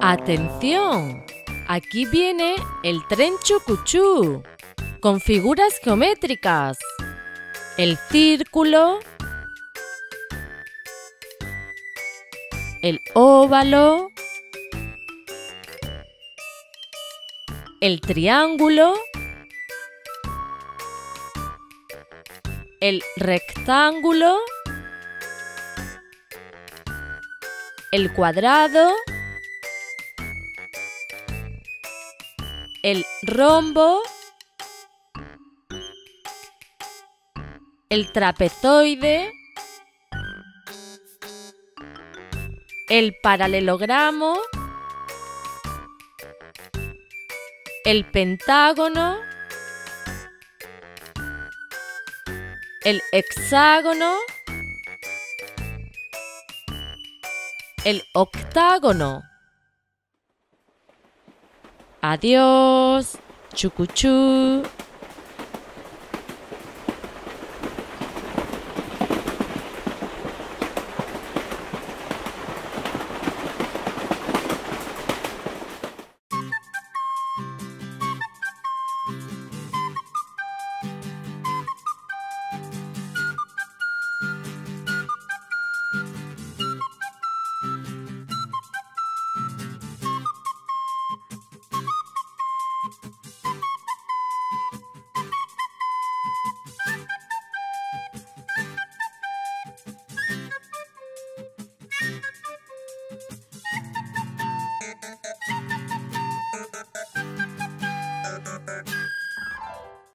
Atención, aquí viene el tren chucuchú con figuras geométricas. El círculo, el óvalo, el triángulo, el rectángulo, el cuadrado, el rombo, el trapezoide, el paralelogramo, el pentágono, el hexágono, el octágono. Adiós, chucuchú.